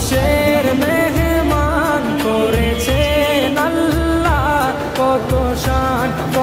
আরশের মেহমান করেছে আল্লাহ কত শান্ত